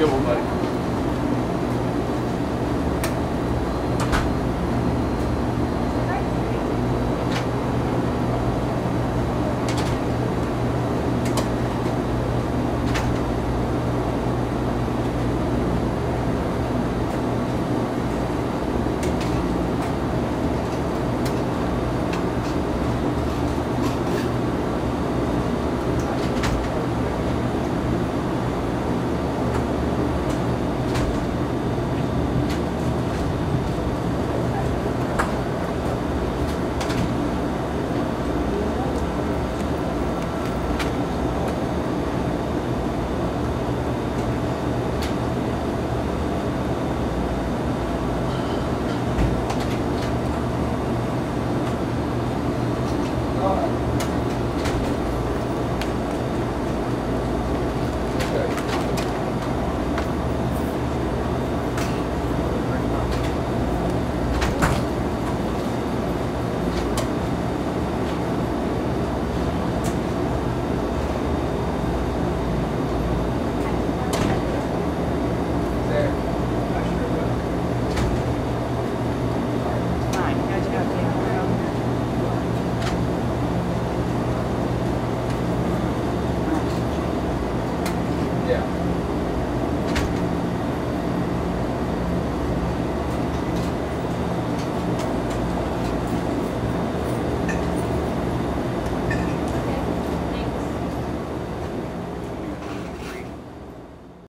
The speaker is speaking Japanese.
業も生まれ